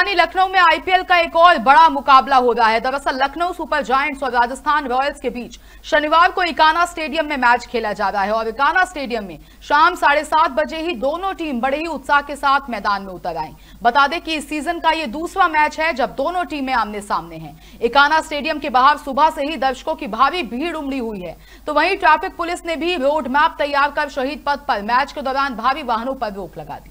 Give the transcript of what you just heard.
राजधानी लखनऊ में आईपीएल का एक और बड़ा मुकाबला हो रहा है। दरअसल लखनऊ सुपर जायंट्स और राजस्थान रॉयल्स के बीच शनिवार को इकाना स्टेडियम में मैच खेला जा रहा है और इकाना स्टेडियम में शाम साढ़े सात बजे ही दोनों टीम बड़े ही उत्साह के साथ मैदान में उतर आई। बता दें कि इस सीज़न का ये दूसरा मैच है जब दोनों टीमें आमने सामने हैं। इकाना स्टेडियम के बाहर सुबह से ही दर्शकों की भारी भीड़ उमड़ी हुई है। तो वहीं ट्रैफ़िक पुलिस ने भी रोड मैप तैयार कर शहीद पथ पर मैच के दौरान भारी वाहनों पर रोक लगा दी।